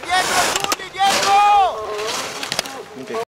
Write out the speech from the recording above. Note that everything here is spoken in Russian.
Побегу!